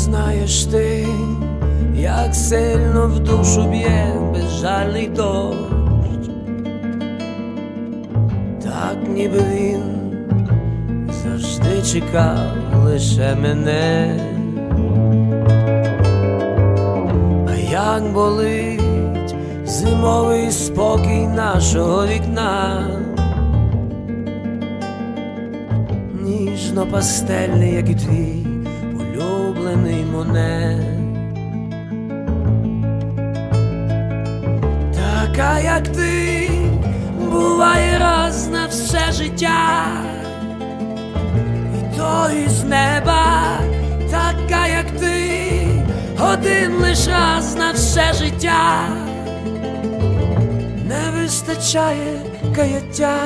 знаєш ти, як сильно в душу б'є безжальний дощ, так ніби він завжди чекав лише мене, а як болить зимовий спокій нашого вікна. Ніжно пастельний, як і твій улюблений моне. Така, як ти, буває раз на все життя, і то із неба, така, як ти, один лиш раз на все життя, не вистачає каяття.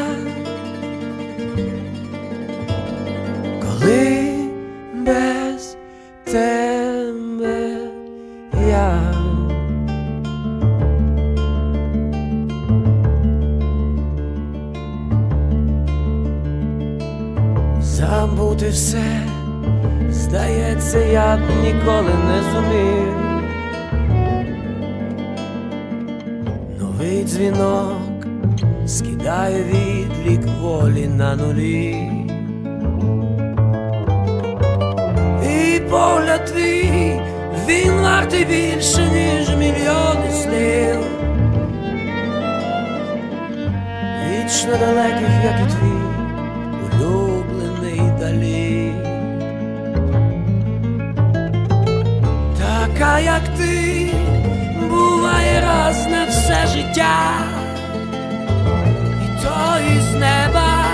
Тебе забути все, здається, я б ніколи не зумів. Новий дзвінок скидає відлік волі на нулі. Погляд твій, він вартий більше, ніж мільйони слів. Вічно далеких, як і твій улюблений далі. Така, як ти, буває раз на все життя, і то із неба,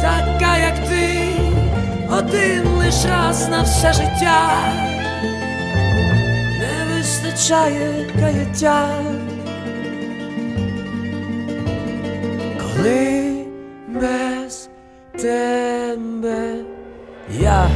така, як ти, один лиш раз на все життя, не вистачає каяття. Коли без тебе я